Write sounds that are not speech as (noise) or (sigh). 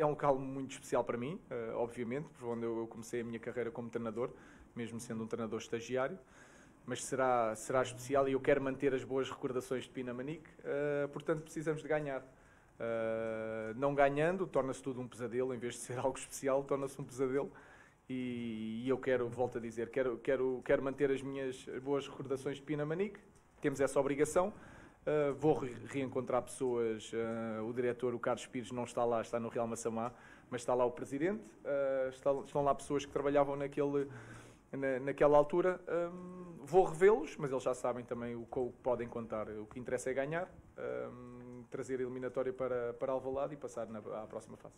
é um local muito especial para mim, uh, obviamente, por onde eu comecei a minha carreira como treinador, mesmo sendo um treinador estagiário. Mas será, será especial e eu quero manter as boas recordações de Pinamanique, uh, portanto precisamos de ganhar. Uh, não ganhando, torna-se tudo um pesadelo, em vez de ser (laughs) algo especial, torna-se um pesadelo. E, eu quero, volto a dizer, quero, quero, quero manter as minhas boas recordações de Pinamanique, temos essa obrigação. Uh, vou re reencontrar pessoas. Uh, o diretor, o Carlos Pires, não está lá, está no Real Massamá, mas está lá o presidente. Uh, está, estão lá pessoas que trabalhavam naquele, na, naquela altura. Um, vou revê-los, mas eles já sabem também o que podem contar. O que interessa é ganhar, um, trazer a eliminatória para, para Alvalade e passar na, à próxima fase.